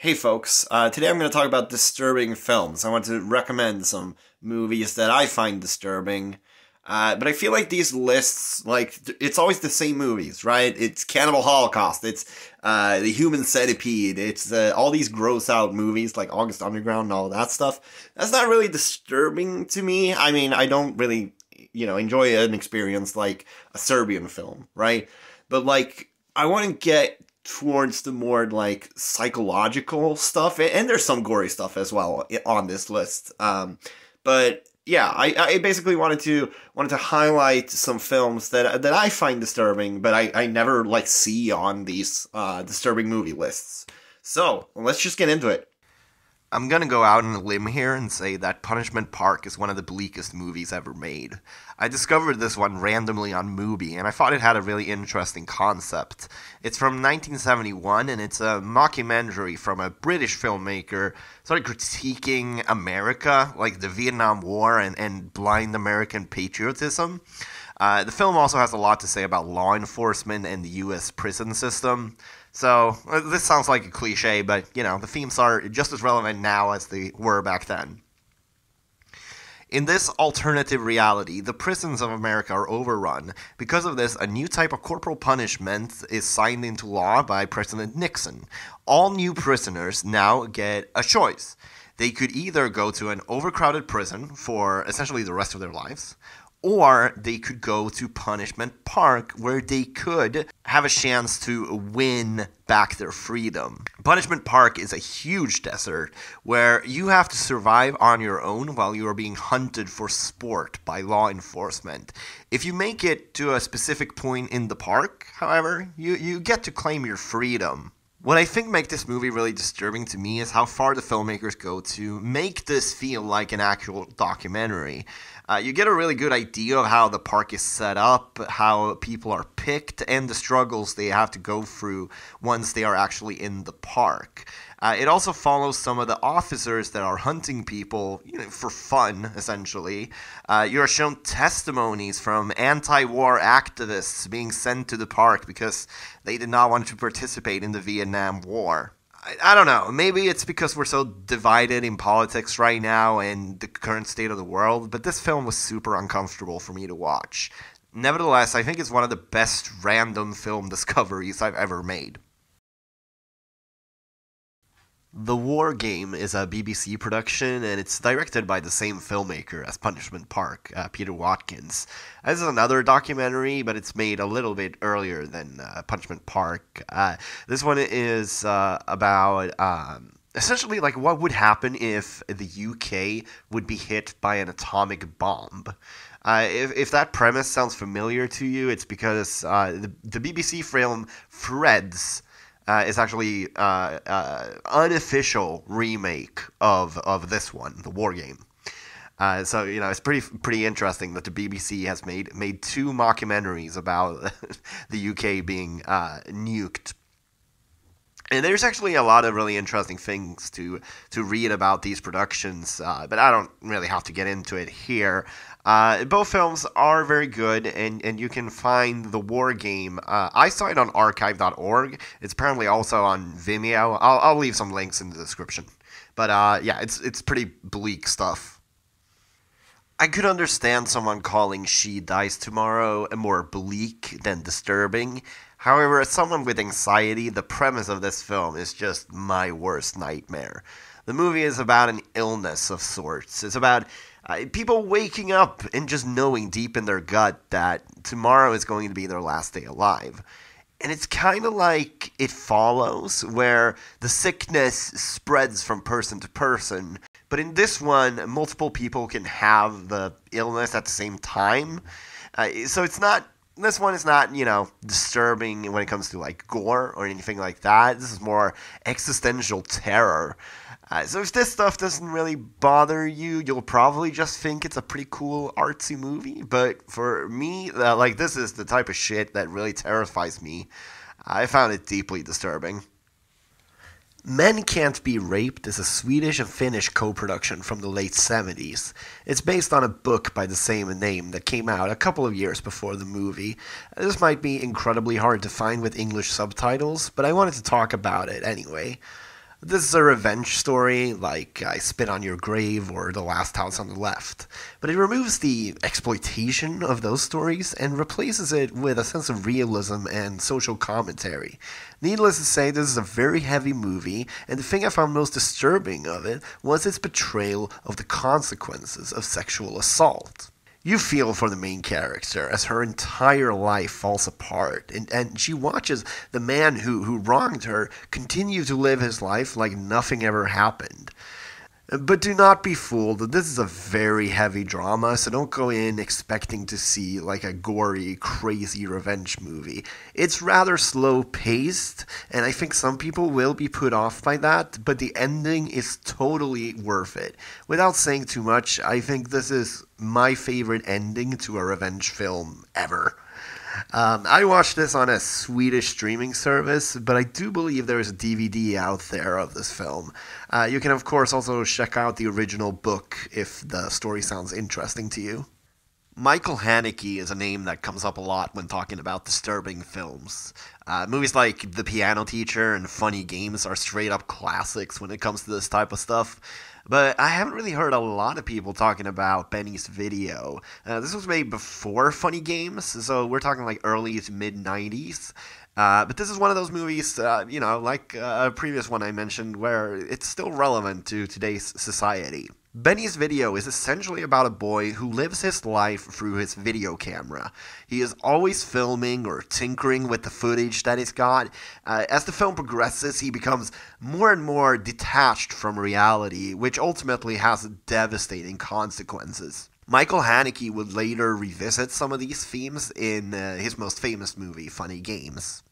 Hey folks, uh, today I'm going to talk about disturbing films. I want to recommend some movies that I find disturbing. Uh, but I feel like these lists, like, it's always the same movies, right? It's Cannibal Holocaust, it's uh, The Human Centipede, it's uh, all these gross out movies like August Underground and all that stuff. That's not really disturbing to me. I mean, I don't really, you know, enjoy an experience like a Serbian film, right? But like, I want to get towards the more like psychological stuff and there's some gory stuff as well on this list um, but yeah I, I basically wanted to wanted to highlight some films that that i find disturbing but i, I never like see on these uh, disturbing movie lists. So let's just get into it I'm gonna go out on a limb here and say that Punishment Park is one of the bleakest movies ever made. I discovered this one randomly on Mubi, and I thought it had a really interesting concept. It's from 1971, and it's a mockumentary from a British filmmaker sort of critiquing America, like the Vietnam War and, and blind American patriotism. Uh, the film also has a lot to say about law enforcement and the U.S. prison system. So uh, this sounds like a cliche, but you know the themes are just as relevant now as they were back then. In this alternative reality, the prisons of America are overrun. Because of this, a new type of corporal punishment is signed into law by President Nixon. All new prisoners now get a choice. They could either go to an overcrowded prison for essentially the rest of their lives, or they could go to Punishment Park where they could have a chance to win back their freedom. Punishment Park is a huge desert where you have to survive on your own while you are being hunted for sport by law enforcement. If you make it to a specific point in the park, however, you, you get to claim your freedom. What I think makes this movie really disturbing to me is how far the filmmakers go to make this feel like an actual documentary. Uh, you get a really good idea of how the park is set up, how people are picked, and the struggles they have to go through once they are actually in the park. Uh, it also follows some of the officers that are hunting people you know, for fun, essentially. Uh, you are shown testimonies from anti war activists being sent to the park because they did not want to participate in the Vietnam War. I, don't know. Maybe it's because we're so divided in politics right now and the current state of the world, but this film was super uncomfortable for me to watch. Nevertheless, I think it's one of the best random film discoveries I've ever made. The War Game is a BBC production, and it's directed by the same filmmaker as Punishment Park, uh, Peter Watkins. This is another documentary, but it's made a little bit earlier than uh, Punishment Park. Uh, this one is uh, about um, essentially like what would happen if the UK would be hit by an atomic bomb. Uh, if, if that premise sounds familiar to you, it's because uh, the, the BBC film Threads uh, is actually uh, uh, unofficial remake of of this one, the War Game. Uh, so you know it's pretty pretty interesting that the BBC has made made two mockumentaries about the UK being uh, nuked. And there's actually a lot of really interesting things to to read about these productions, uh, but I don't really have to get into it here. Uh, both films are very good, and, and you can find the War Game. Uh, I saw it on archive.org. It's apparently also on Vimeo. I'll, I'll leave some links in the description. But uh, yeah, it's, it's pretty bleak stuff. I could understand someone calling She Dies Tomorrow more bleak than disturbing. However, as someone with anxiety, the premise of this film is just my worst nightmare. The movie is about an illness of sorts. It's about people waking up and just knowing deep in their gut that tomorrow is going to be their last day alive. And it's kind of like it follows, where the sickness spreads from person to person. But in this one, multiple people can have the illness at the same time. Uh, so it's not this one is not, you know, disturbing when it comes to like gore or anything like that. This is more existential terror. Uh, so if this stuff doesn't really bother you, you'll probably just think it's a pretty cool artsy movie. But for me, uh, like this is the type of shit that really terrifies me. I found it deeply disturbing. Men Can't Be Raped is a Swedish and Finnish co production from the late 70s. It's based on a book by the same name that came out a couple of years before the movie. This might be incredibly hard to find with English subtitles, but I wanted to talk about it anyway. This is a revenge story like I Spit on Your Grave or The Last House on the Left, but it removes the exploitation of those stories and replaces it with a sense of realism and social commentary. Needless to say, this is a very heavy movie, and the thing I found most disturbing of it was its portrayal of the consequences of sexual assault you feel for the main character as her entire life falls apart. And, and she watches the man who, who wronged her continue to live his life like nothing ever happened but do not be fooled. This is a very heavy drama, so don't go in expecting to see like a gory, crazy revenge movie. It's rather slow paced, and I think some people will be put off by that, but the ending is totally worth it. Without saying too much, I think this is my favorite ending to a revenge film ever. Um, I watched this on a Swedish streaming service, but I do believe there is a DVD out there of this film. Uh, you can, of course, also check out the original book if the story sounds interesting to you. Michael Haneke is a name that comes up a lot when talking about disturbing films. Uh, movies like The Piano Teacher and Funny Games are straight up classics when it comes to this type of stuff. But I haven't really heard a lot of people talking about Benny's video. Uh, this was made before Funny Games, so we're talking like early to mid 90s. Uh, but this is one of those movies, uh, you know, like uh, a previous one I mentioned, where it's still relevant to today's society. Benny's video is essentially about a boy who lives his life through his video camera. He is always filming or tinkering with the footage that he's got. Uh, as the film progresses, he becomes more and more detached from reality, which ultimately has devastating consequences. Michael Haneke would later revisit some of these themes in uh, his most famous movie, Funny Games.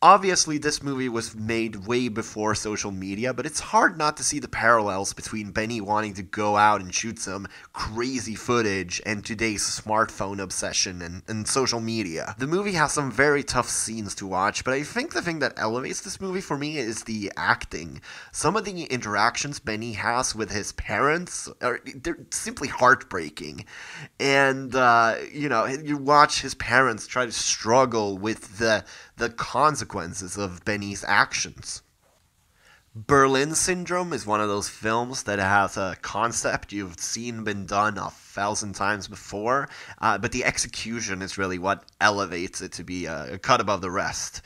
Obviously, this movie was made way before social media, but it's hard not to see the parallels between Benny wanting to go out and shoot some crazy footage and today's smartphone obsession and, and social media. The movie has some very tough scenes to watch, but I think the thing that elevates this movie for me is the acting. Some of the interactions Benny has with his parents are they're simply heartbreaking. And, uh, you know, you watch his parents try to struggle with the the consequences of Benny's actions. Berlin Syndrome is one of those films that has a concept you've seen been done a thousand times before, uh, but the execution is really what elevates it to be a, a cut above the rest.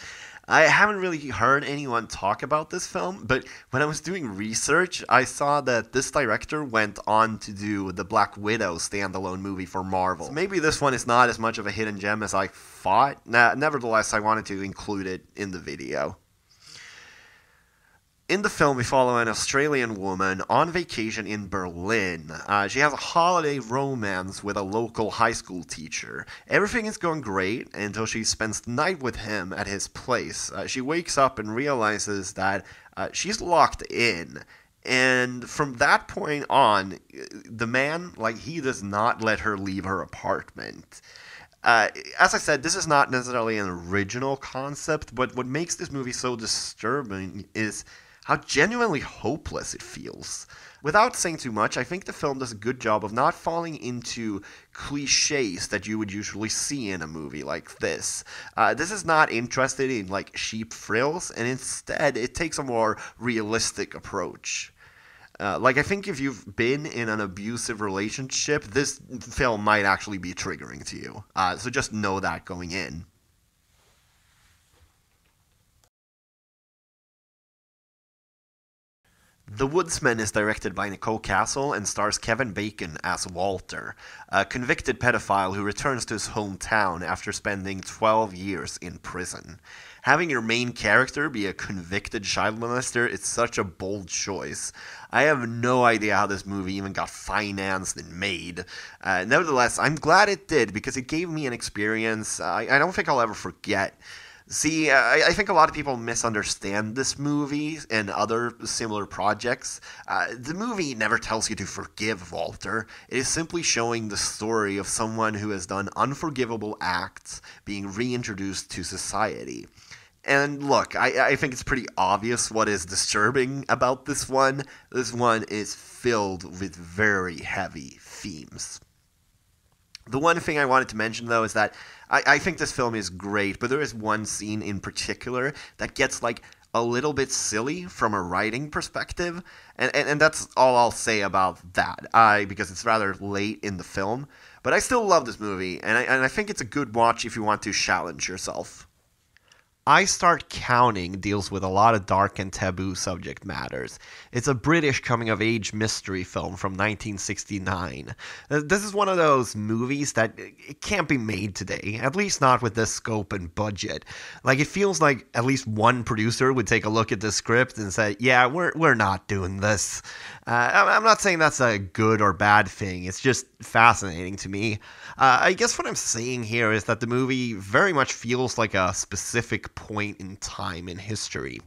I haven't really heard anyone talk about this film, but when I was doing research, I saw that this director went on to do the Black Widow standalone movie for Marvel. So maybe this one is not as much of a hidden gem as I thought. Nah, nevertheless, I wanted to include it in the video. In the film, we follow an Australian woman on vacation in Berlin. Uh, she has a holiday romance with a local high school teacher. Everything is going great until she spends the night with him at his place. Uh, she wakes up and realizes that uh, she's locked in. And from that point on, the man, like, he does not let her leave her apartment. Uh, as I said, this is not necessarily an original concept, but what makes this movie so disturbing is how genuinely hopeless it feels. Without saying too much, I think the film does a good job of not falling into cliches that you would usually see in a movie like this. Uh, this is not interested in like cheap frills, and instead it takes a more realistic approach. Uh, like I think if you've been in an abusive relationship, this film might actually be triggering to you. Uh, so just know that going in. The Woodsman is directed by Nicole Kassell and stars Kevin Bacon as Walter, a convicted pedophile who returns to his hometown after spending 12 years in prison. Having your main character be a convicted child molester is such a bold choice. I have no idea how this movie even got financed and made. Uh, nevertheless, I'm glad it did because it gave me an experience I, I don't think I'll ever forget. See, I, I, think a lot of people misunderstand this movie and other similar projects. Uh, the movie never tells you to forgive Walter. It is simply showing the story of someone who has done unforgivable acts being reintroduced to society. And look, I, I think it's pretty obvious what is disturbing about this one. This one is filled with very heavy themes. The one thing I wanted to mention, though, is that I, I think this film is great, but there is one scene in particular that gets like a little bit silly from a writing perspective, and, and, and that's all I'll say about that. I because it's rather late in the film, but I still love this movie, and I, and I think it's a good watch if you want to challenge yourself. I Start Counting deals with a lot of dark and taboo subject matters. It's a British coming of age mystery film from 1969. Uh, this is one of those movies that it can't be made today, at least not with this scope and budget. Like it feels like at least one producer would take a look at the script and say, "Yeah, we're we're not doing this." Uh, I'm not saying that's a good or bad thing. It's just fascinating to me. Uh, I guess what I'm saying here is that the movie very much feels like a specific point in time in history.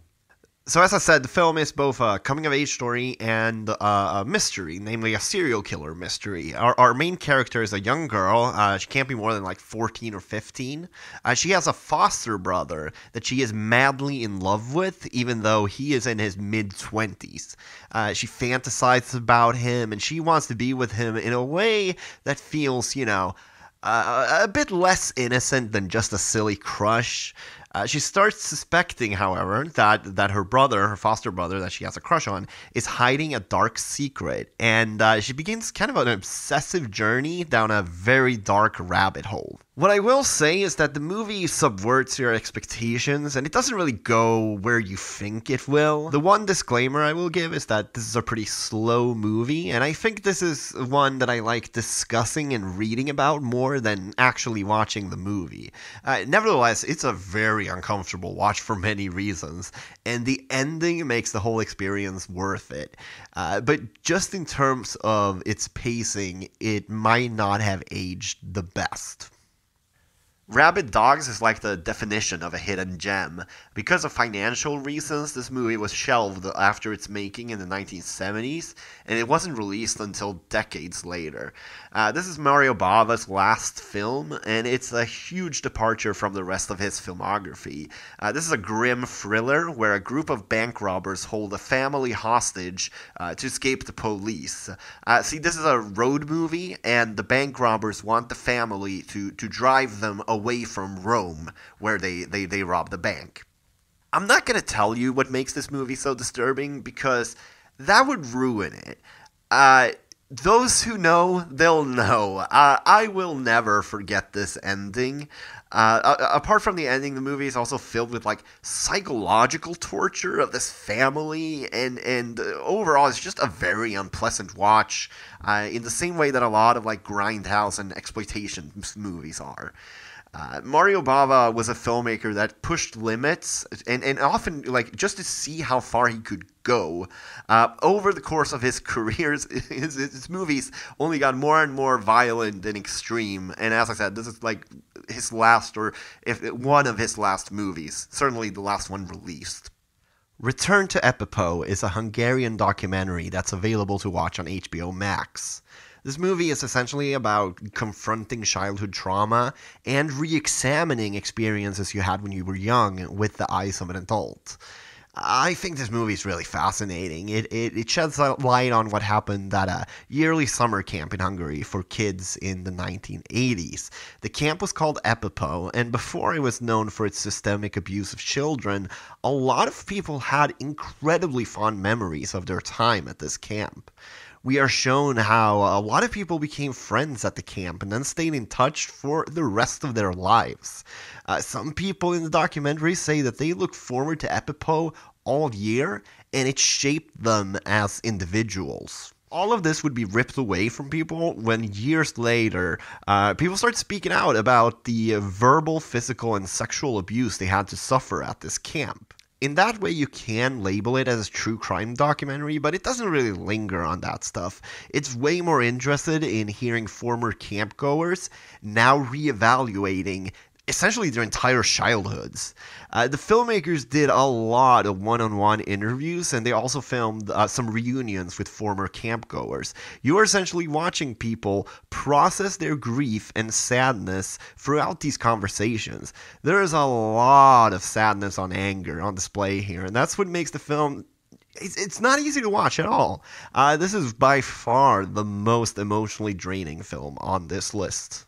So, as I said, the film is both a coming of age story and uh, a mystery, namely a serial killer mystery. Our, our main character is a young girl. Uh, she can't be more than like 14 or 15. Uh, she has a foster brother that she is madly in love with, even though he is in his mid 20s. Uh, she fantasizes about him and she wants to be with him in a way that feels, you know, uh, a bit less innocent than just a silly crush. Uh, she starts suspecting, however, that that her brother, her foster brother, that she has a crush on, is hiding a dark secret, and uh, she begins kind of an obsessive journey down a very dark rabbit hole. What I will say is that the movie subverts your expectations and it doesn't really go where you think it will. The one disclaimer I will give is that this is a pretty slow movie, and I think this is one that I like discussing and reading about more than actually watching the movie. Uh, nevertheless, it's a very uncomfortable watch for many reasons, and the ending makes the whole experience worth it. Uh, but just in terms of its pacing, it might not have aged the best. Rabid Dogs is like the definition of a hidden gem. Because of financial reasons, this movie was shelved after its making in the 1970s, and it wasn't released until decades later. Uh, this is Mario Bava's last film, and it's a huge departure from the rest of his filmography. Uh, this is a grim thriller where a group of bank robbers hold a family hostage uh, to escape the police. Uh, see, this is a road movie, and the bank robbers want the family to, to drive them away from Rome, where they, they, they rob the bank. I'm not going to tell you what makes this movie so disturbing because that would ruin it. Uh, those who know, they'll know. Uh, I will never forget this ending. Uh, apart from the ending, the movie is also filled with like psychological torture of this family, and and overall, it's just a very unpleasant watch. Uh, in the same way that a lot of like grindhouse and exploitation movies are. Uh, Mario Bava was a filmmaker that pushed limits and, and often like just to see how far he could go. Uh, over the course of his careers, his, his, movies only got more and more violent and extreme. And as I said, this is like his last or if one of his last movies, certainly the last one released. Return to Epipo is a Hungarian documentary that's available to watch on HBO Max. This movie is essentially about confronting childhood trauma and re examining experiences you had when you were young with the eyes of an adult. I think this movie is really fascinating. It, it, it sheds light on what happened at a yearly summer camp in Hungary for kids in the 1980s. The camp was called Epipo, and before it was known for its systemic abuse of children, a lot of people had incredibly fond memories of their time at this camp we are shown how a lot of people became friends at the camp and then stayed in touch for the rest of their lives. Uh, some people in the documentary say that they look forward to Epipo all year and it shaped them as individuals all of this would be ripped away from people when years later uh, people start speaking out about the verbal, physical, and sexual abuse they had to suffer at this camp in that way you can label it as a true crime documentary but it doesn't really linger on that stuff. It's way more interested in hearing former campgoers now reevaluating essentially their entire childhoods. Uh, the filmmakers did a lot of one on one interviews and they also filmed uh, some reunions with former campgoers. You are essentially watching people process their grief and sadness throughout these conversations. There is a lot of sadness on anger on display here, and that's what makes the film it's, it's not easy to watch at all. Uh, this is by far the most emotionally draining film on this list.